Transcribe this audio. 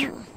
Sure.